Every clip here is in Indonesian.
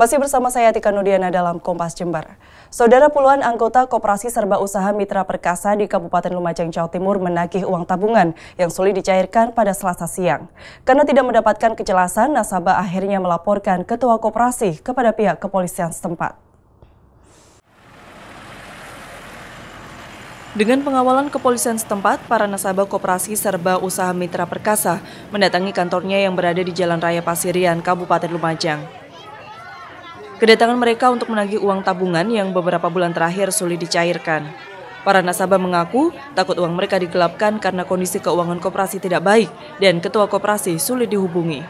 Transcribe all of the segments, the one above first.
Masih bersama saya Tika Nudiana dalam Kompas Jember. Saudara puluhan anggota Koperasi Serba Usaha Mitra Perkasa di Kabupaten Lumajang, Jawa Timur menagih uang tabungan yang sulit dicairkan pada selasa siang. Karena tidak mendapatkan kejelasan, nasabah akhirnya melaporkan ketua koperasi kepada pihak kepolisian setempat. Dengan pengawalan kepolisian setempat, para nasabah koperasi serba usaha Mitra Perkasa mendatangi kantornya yang berada di Jalan Raya Pasirian, Kabupaten Lumajang. Kedatangan mereka untuk menagih uang tabungan yang beberapa bulan terakhir sulit dicairkan. Para nasabah mengaku takut uang mereka digelapkan karena kondisi keuangan koperasi tidak baik dan ketua koperasi sulit dihubungi.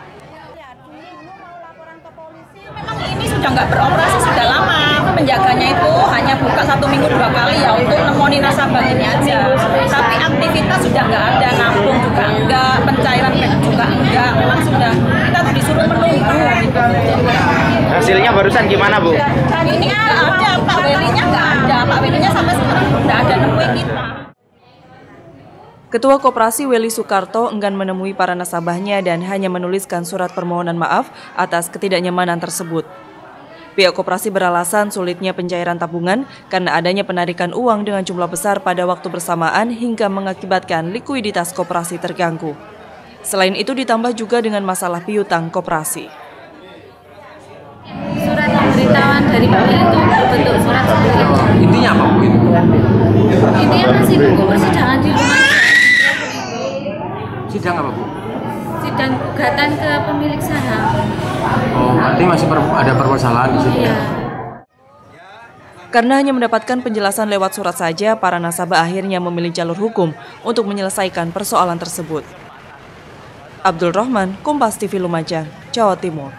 Memang ini sudah nggak beroperasi sudah lama. Penjaganya itu hanya buka satu minggu dua kali ya untuk nemoni nasabah ini aja. Tapi aktivitas sudah nggak ada, nampung juga enggak, pencairan juga enggak. Memang sudah kita tuh disuruh menunggu gitu. Hasilnya barusan gimana Bu? Dan ini nggak ada, Pak Welinya nggak ada. Pak Welinya sampai sekarang nggak ada nemuin kita. Ketua Koperasi Weli Soekarto enggan menemui para nasabahnya dan hanya menuliskan surat permohonan maaf atas ketidaknyamanan tersebut. Pihak koperasi beralasan sulitnya pencairan tabungan karena adanya penarikan uang dengan jumlah besar pada waktu bersamaan hingga mengakibatkan likuiditas koperasi terganggu. Selain itu ditambah juga dengan masalah piutang koperasi pemberitahuan dari Pak itu bentuk surat seperti itu. Intinya apa Bu? Intinya masih buku persidangan di rumah. Sidang apa Bu? Sidang gugatan ke pemilik saham. Oh, artinya masih per ada permasalahan di situ. Iya. Karena hanya mendapatkan penjelasan lewat surat saja, para nasabah akhirnya memilih jalur hukum untuk menyelesaikan persoalan tersebut. Abdul Rahman, Kompas TV Lumajang, Jawa Timur.